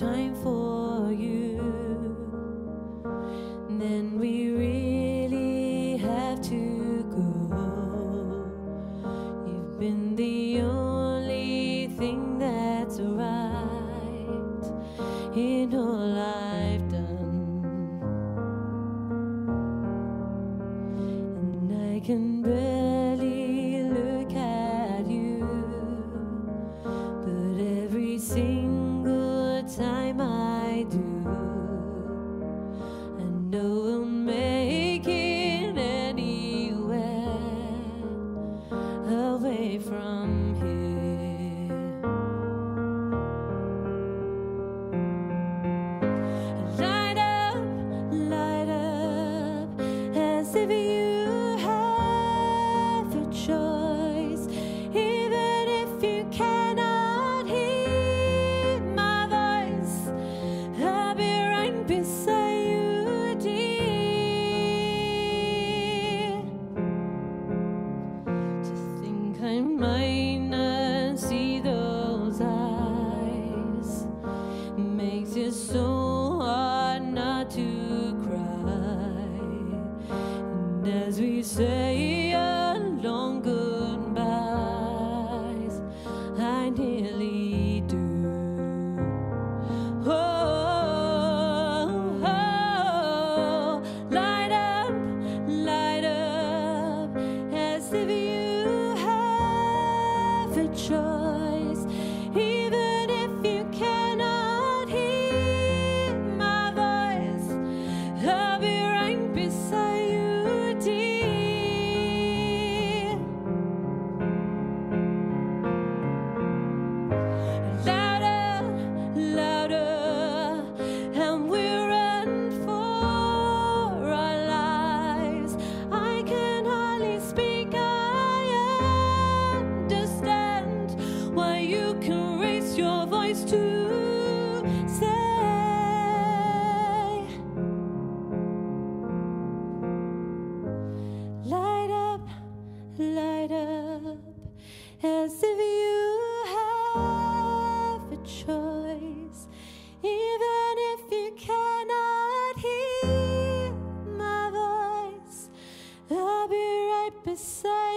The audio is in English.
time for you, then we really have to go. You've been the only thing that's right in all I've done, and I can barely from here. Light up, light up, as if you I might not see those eyes makes it so hard not to cry. And as we say our long goodbyes, I nearly I can hardly speak, I understand why you can raise your voice to light up, as if you have a choice. Even if you cannot hear my voice, I'll be right beside.